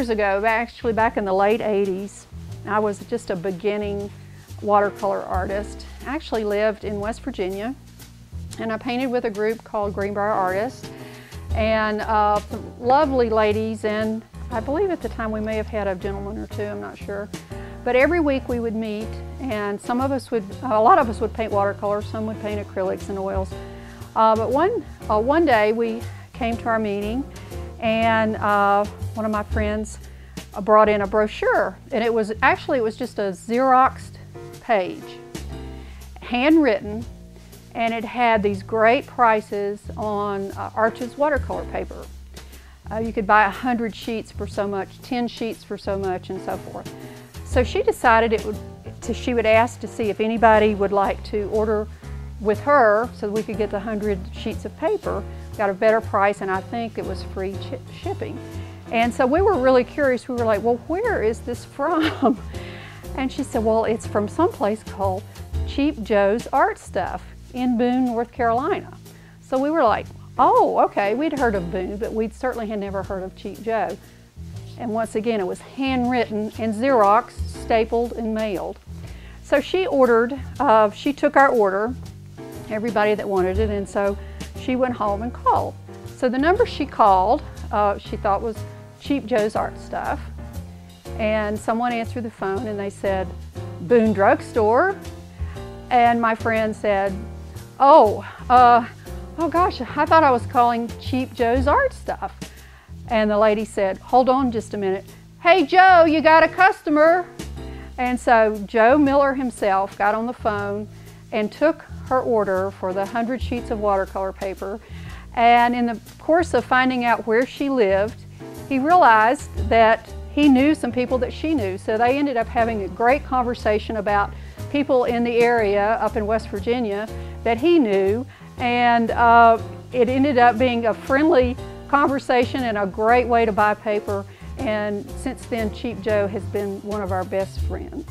years ago, actually back in the late 80s, I was just a beginning watercolor artist. I actually lived in West Virginia and I painted with a group called Greenbrier Artists and uh, lovely ladies and I believe at the time we may have had a gentleman or two, I'm not sure. But every week we would meet and some of us would, a lot of us would paint watercolors, some would paint acrylics and oils. Uh, but one, uh, one day we came to our meeting and uh, one of my friends brought in a brochure and it was actually it was just a Xeroxed page handwritten and it had these great prices on uh, Arches watercolor paper. Uh, you could buy 100 sheets for so much, 10 sheets for so much and so forth. So she decided it would, to, she would ask to see if anybody would like to order with her so we could get the 100 sheets of paper, got a better price and I think it was free shipping. And so we were really curious. We were like, well, where is this from? And she said, well, it's from some place called Cheap Joe's Art Stuff in Boone, North Carolina. So we were like, oh, okay, we'd heard of Boone, but we'd certainly had never heard of Cheap Joe. And once again, it was handwritten and Xerox, stapled and mailed. So she ordered, uh, she took our order, everybody that wanted it, and so she went home and called. So the number she called, uh, she thought was Cheap Joe's Art Stuff. And someone answered the phone and they said, Boone Drugstore. And my friend said, oh, uh, oh gosh, I thought I was calling Cheap Joe's Art Stuff. And the lady said, hold on just a minute. Hey Joe, you got a customer. And so Joe Miller himself got on the phone and took her order for the 100 sheets of watercolor paper. And in the course of finding out where she lived, he realized that he knew some people that she knew. So they ended up having a great conversation about people in the area up in West Virginia that he knew. And uh, it ended up being a friendly conversation and a great way to buy paper. And since then, Cheap Joe has been one of our best friends.